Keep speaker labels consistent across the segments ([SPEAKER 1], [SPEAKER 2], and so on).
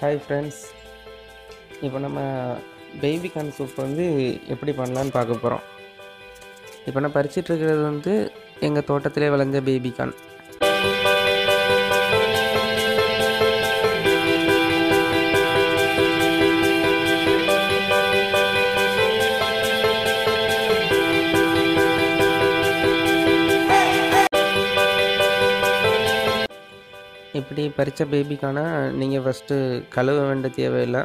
[SPEAKER 1] Hi friends இப்போ நம்ம baby corn soup வந்து எப்படி பண்ணலான்னு பார்க்க போகிறோம் இப்போ நான் பறிச்சிட்டு இருக்கிறது வந்து எங்கள் தோட்டத்திலே விளைஞ்ச பேபிகார்ன் இப்படி பறித்த பேபிக்கான நீங்கள் ஃபஸ்ட்டு கழுவ வேண்டிய தேவையில்லை.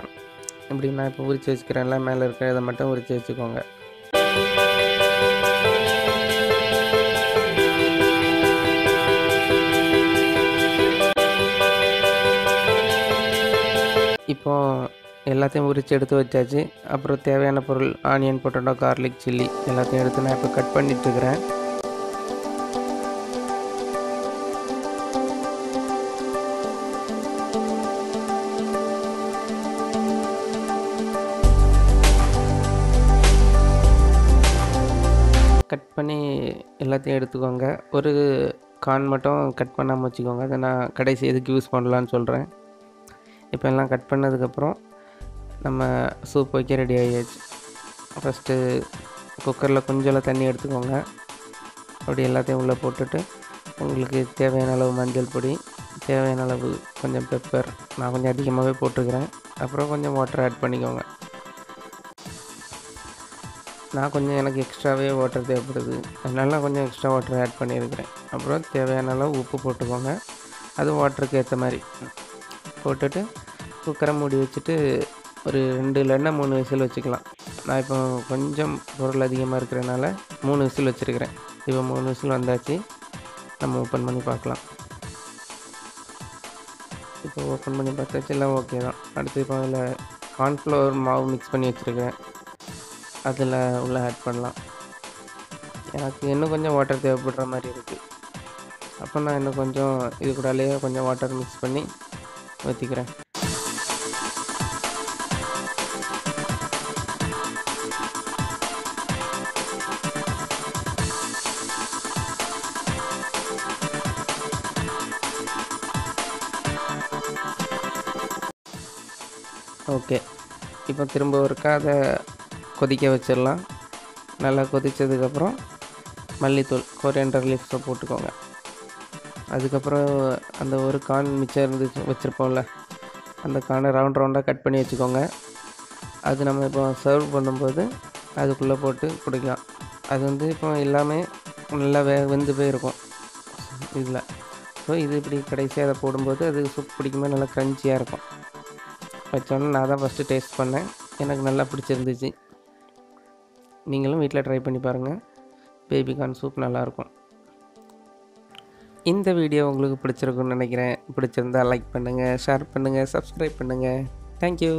[SPEAKER 1] இப்படி நான் இப்போ உரித்து வச்சுக்கிறேன்ல மேலே இருக்கிறத மட்டும் உரித்து வச்சுக்கோங்க. இப்போ எல்லாத்தையும் உரித்து எடுத்து வச்சாச்சு. அப்புறம் தேவையான பொருள் ஆனியன் பொட்டேட்டோ கார்லிக் சில்லி எல்லாத்தையும் எடுத்து நான் இப்போ கட் பண்ணிட்டுருக்கிறேன் கட் பண்ணி எல்லாத்தையும் எடுத்துக்கோங்க. ஒரு கான் மட்டும் கட் பண்ணாமல் வச்சுக்கோங்க. அதை நான் கடைசி எதுக்கு யூஸ் பண்ணலான்னு சொல்கிறேன் இப்போ எல்லாம் கட் பண்ணதுக்கப்புறம் நம்ம சூப் வைக்க ரெடி ஆகியாச்சு ஃபஸ்ட்டு குக்கரில் கொஞ்சம் தண்ணி எடுத்துக்கோங்க. அப்படி எல்லாத்தையும் உள்ளே போட்டுட்டு உங்களுக்கு தேவையான அளவு மஞ்சள் பொடி தேவையான அளவு கொஞ்சம் பெப்பர் நான் கொஞ்சம் அதிகமாகவே போட்டுக்கிறேன். அப்புறம் கொஞ்சம் வாட்டர் ஆட் பண்ணிக்கோங்க. நான் கொஞ்சம் எனக்கு எக்ஸ்ட்ராவே வாட்டர் தேவைப்படுது. அதனால நான் கொஞ்சம் எக்ஸ்ட்ரா வாட்டர் ஆட் பண்ணியிருக்கிறேன். அப்புறம் தேவையான அளவு உப்பு போட்டுக்கோங்க. அது வாட்டருக்கு ஏற்ற மாதிரி. போட்டுட்டு குக்கரை மூடி வச்சுட்டு ஒரு ரெண்டு இல்லைன்னா மூணு விசில் வச்சுக்கலாம். நான் இப்போ கொஞ்சம் பொருள் அதிகமாக இருக்கிறனால மூணு விசில் வச்சுருக்கிறேன். இப்போ மூணு விசில் வந்தாச்சு. நம்ம ஓப்பன் பண்ணி பார்க்கலாம். இப்போ ஓப்பன் பண்ணி பார்த்தாச்சு. எல்லாம் ஓகே தான். அடுத்து இப்போ அதில் கார்ன்ஃப்ளவர் மாவு மிக்ஸ் பண்ணி வச்சுருக்கேன் அதில் உள்ளே ஆட் பண்ணலாம். எனக்கு இன்னும் கொஞ்சம் வாட்டர் தேவைப்படுற மாதிரி இருக்குது அப்போ நான் இன்னும் கொஞ்சம் இது கூடாலேயே கொஞ்சம் வாட்டர் மிக்ஸ் பண்ணி ஊற்றிக்கிறேன் ஓகே இப்போ திரும்ப ஒருக்கா அதை கொதிக்க வச்சிடலாம். நல்லா கொதித்ததுக்கப்புறம் மல்லித்தூள் கொரியண்டர் லீஃப்ஸை போட்டுக்கோங்க. அதுக்கப்புறம் அந்த ஒரு கான் மிச்சம் இருந்துச்சு வச்சுருப்போம்ல. அந்த கானை ரவுண்ட் ரவுண்டாக கட் பண்ணி வச்சுக்கோங்க. அது நம்ம இப்போ சர்வ் பண்ணும்போது அதுக்குள்ளே போட்டு குடிக்கலாம். அது வந்து இப்போ எல்லாமே நல்லா வே வெந்து போயிருக்கும். இதில் ஸோ இது இப்படி கடைசியாக அதை போடும்போது அது சூப் பிடிக்கும்போது நல்லா க்ரன்ச்சியாக இருக்கும். வச்சோன்னே நான் தான் ஃபஸ்ட்டு டேஸ்ட் பண்ணேன். எனக்கு நல்லா பிடிச்சிருந்துச்சு. நீங்களும் வீட்டில் ட்ரை பண்ணி பாருங்கள் பேபி கார்ன் சூப் நல்லாயிருக்கும். இந்த வீடியோ உங்களுக்கு பிடிச்சிருக்குன்னு நினைக்கிறேன். பிடிச்சிருந்தா லைக் பண்ணுங்கள் ஷேர் பண்ணுங்கள் சப்ஸ்கிரைப் பண்ணுங்கள் தேங்க்யூ